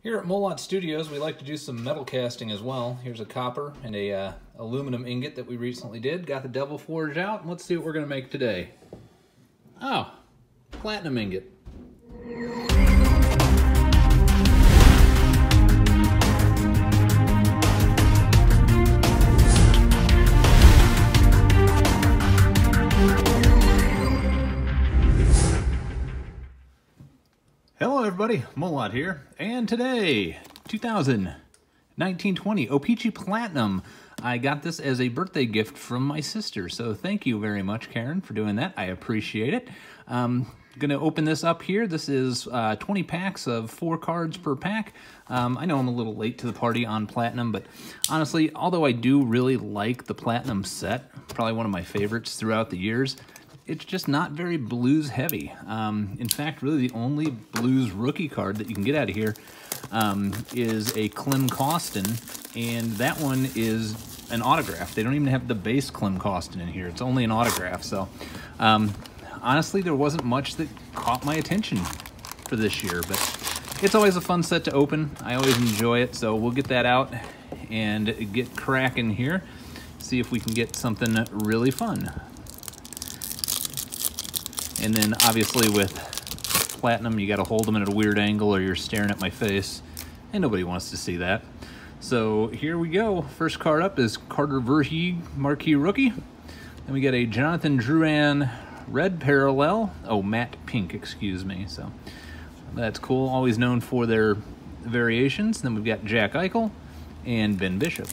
Here at Molot Studios, we like to do some metal casting as well. Here's a copper and a uh, aluminum ingot that we recently did. Got the Devil Forge out, and let's see what we're gonna make today. Oh, platinum ingot. Everybody, Molot here, and today, 2019-20 O-Pee-Chee Platinum. I got this as a birthday gift from my sister, so thank you very much, Karen, for doing that. I appreciate it. Um, I'm gonna open this up here. This is uh, 20 packs of four cards per pack. Um, I know I'm a little late to the party on Platinum, but honestly, although I do really like the Platinum set, probably one of my favorites throughout the years, it's just not very blues heavy. Um, in fact, really the only blues rookie card that you can get out of here um, is a Klim Kostin, and that one is an autograph. They don't even have the base Klim Kostin in here. It's only an autograph. So um, honestly, there wasn't much that caught my attention for this year, but it's always a fun set to open. I always enjoy it, so we'll get that out and get cracking here. See if we can get something really fun. And then obviously with platinum, you got to hold them at a weird angle or you're staring at my face. And nobody wants to see that. So here we go. First card up is Carter Verhaeghe, Marquee Rookie. Then we got a Jonathan Drouin Red Parallel. Oh, matte pink, excuse me. So that's cool. Always known for their variations. Then we've got Jack Eichel and Ben Bishop.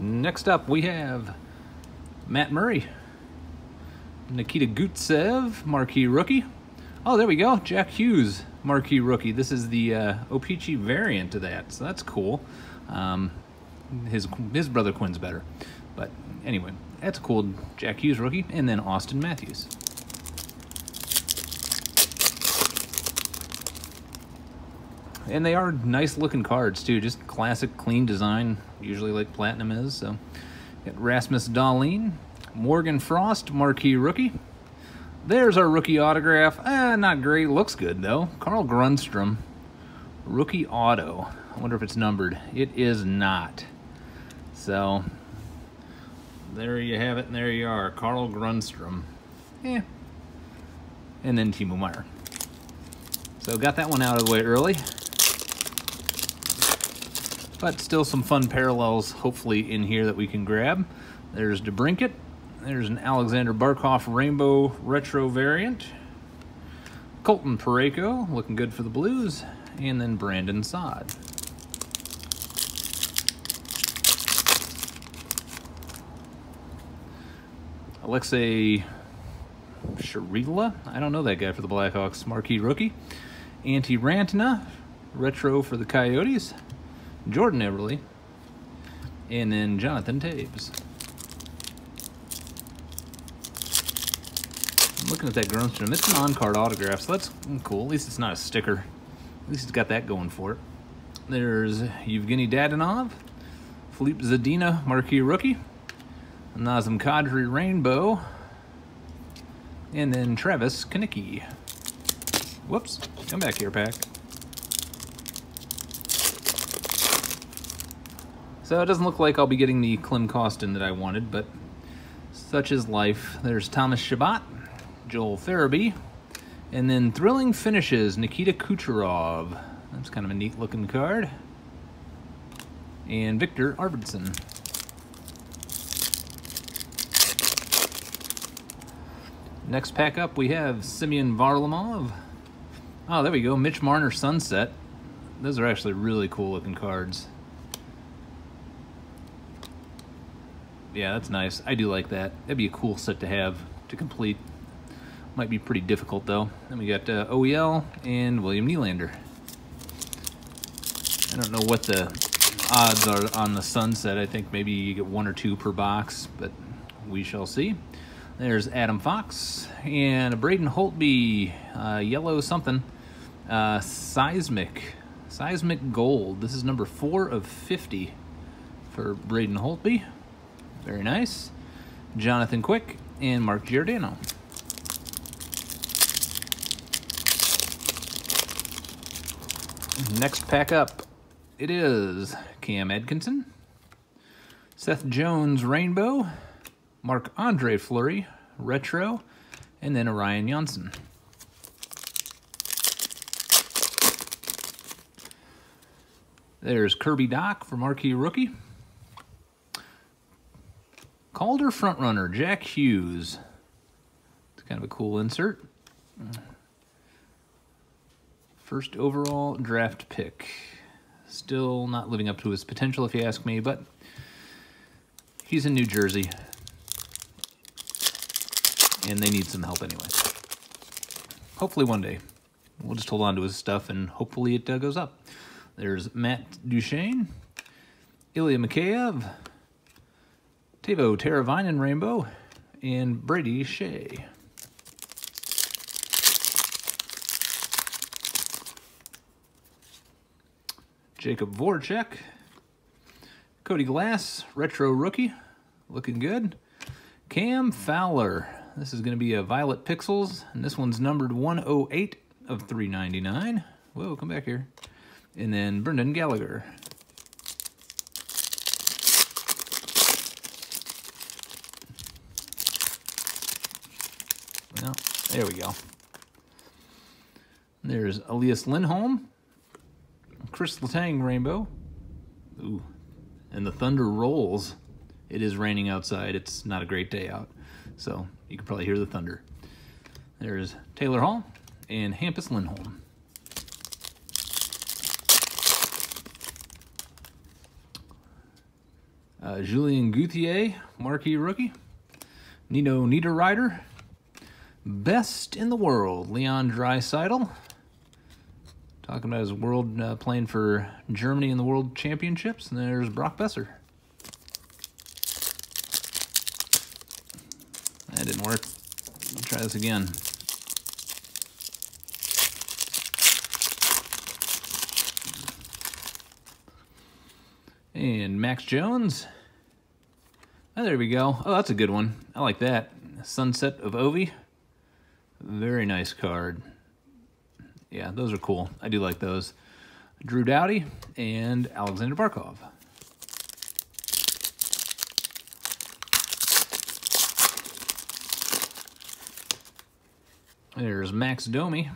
Next up, we have Matt Murray, Nikita Gusev, marquee rookie. Oh, there we go, Jack Hughes, marquee rookie. This is the uh, O-Pee-Chee variant of that, so that's cool. Um, his his brother Quinn's better, but anyway, that's a cool Jack Hughes rookie, and then Auston Matthews. And they are nice looking cards too, just classic clean design, usually like Platinum is. So, got Rasmus Dahlin, Morgan Frost, marquee rookie. There's our rookie autograph. Ah, not great, looks good though. Carl Grundstrom, rookie auto. I wonder if it's numbered. It is not. So, there you have it, and there you are, Carl Grundstrom. Yeah. And then Timo Meier. So got that one out of the way early. But still some fun parallels, hopefully, in here that we can grab. There's DeBrincat. There's an Aleksander Barkov Rainbow Retro variant. Colton Parayko, looking good for the Blues. And then Brandon Saad. Alexei Sharila, I don't know that guy for the Blackhawks, marquee rookie. Antti Raanta, retro for the Coyotes. Jordan Eberle, and then Jonathan Toews. I'm looking at that Grundstrom. It's an on-card autograph, so that's cool. At least it's not a sticker. At least it's got that going for it. There's Evgeny Dadonov, Filip Zadina, marquee rookie, Nazem Kadri Rainbow, and then Travis Konecny. Whoops, come back here, Pack. So it doesn't look like I'll be getting the Klim Kostin that I wanted, but such is life. There's Thomas Chabot, Joel Farabee, and then Thrilling Finishes, Nikita Kucherov. That's kind of a neat looking card. And Viktor Arvidsson. Next pack up, we have Semyon Varlamov. Oh, there we go, Mitch Marner Sunset. Those are actually really cool looking cards. Yeah, that's nice. I do like that. That'd be a cool set to have to complete. Might be pretty difficult though. Then we got uh, OEL and William Nylander. I don't know what the odds are on the sunset. I think maybe you get one or two per box, but we shall see. There's Adam Fox and a Braden Holtby uh, yellow something. Uh, seismic. Seismic Gold. This is number 4 of 50 for Braden Holtby. Very nice. Jonathan Quick and Mark Giordano. Next pack up, it is Cam Atkinson, Seth Jones Rainbow, Marc-Andre Fleury Retro, and then Orion Janssen. There's Kirby Dach for Marquee Rookie. Calder Frontrunner, Jack Hughes. It's kind of a cool insert. First overall draft pick. Still not living up to his potential, if you ask me, but he's in New Jersey. And they need some help anyway. Hopefully one day. We'll just hold on to his stuff and hopefully it uh, goes up. There's Matt Duchene, Ilya Mikheyev, Teuvo Teravainen Rainbow, and Brady Skjei. Jakub Voracek, Cody Glass, Retro Rookie, looking good. Cam Fowler, this is going to be a Violet Pixels, and this one's numbered 108 of 399. Whoa, come back here. And then Brendan Gallagher. Well, there we go. There's Elias Lindholm, Chris Letang Rainbow. Ooh, and the thunder rolls. It is raining outside. It's not a great day out, so you can probably hear the thunder. There's Taylor Hall and Hampus Lindholm. Uh, Julien Gauthier, marquee rookie. Nino Niederreiter. Best in the world, Leon Draisaitl. Talking about his world uh, playing for Germany in the World Championships. And there's Brock Boeser. That didn't work. I'll try this again. And Max Jones. Oh, there we go. Oh, that's a good one. I like that. Sunset of Ovi. Very nice card. Yeah, those are cool. I do like those. Drew Doughty and Aleksander Barkov. There's Max Domi.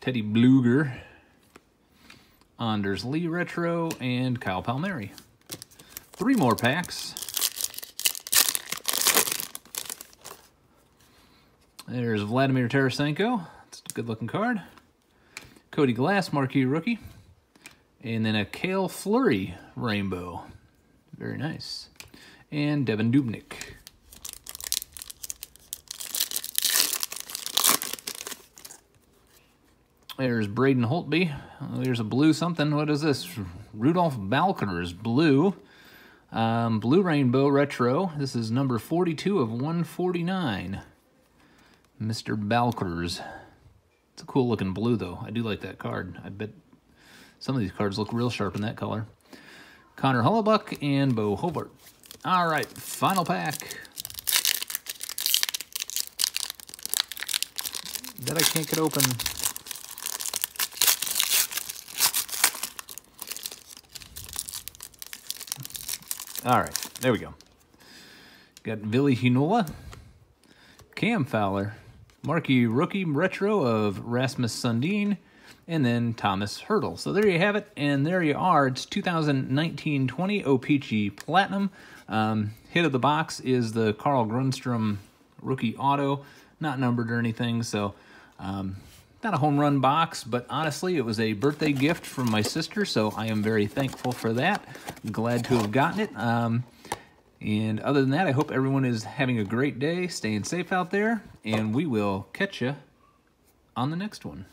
Teddy Blueger. Anders Lee Retro, and Kyle Palmieri. Three more packs. There's Vladimir Tarasenko. It's a good looking card. Cody Glass, marquee rookie. And then a Cale Fleury rainbow. Very nice. And Devan Dubnyk. There's Braden Holtby. There's a blue something. What is this? Rudolph Balcers blue. Um, blue Rainbow Retro. This is number 42 of 149. Mr. Balcers. It's a cool looking blue, though. I do like that card. I bet some of these cards look real sharp in that color. Connor Hellebuyck and Bo Horvat. All right, final pack. That I can't get open. All right, there we go. Got Ville Heinola, Cam Fowler, Marquee Rookie Retro of Rasmus Sandin, and then Tomas Hertl. So there you have it, and there you are. It's 2019-20 O-Pee-Chee Platinum. Um, hit of the box is the Carl Grundstrom Rookie Auto, not numbered or anything, so um, not a home run box, but honestly, it was a birthday gift from my sister, so I am very thankful for that. Glad to have gotten it. Um, and other than that, I hope everyone is having a great day, staying safe out there, and we will catch you on the next one.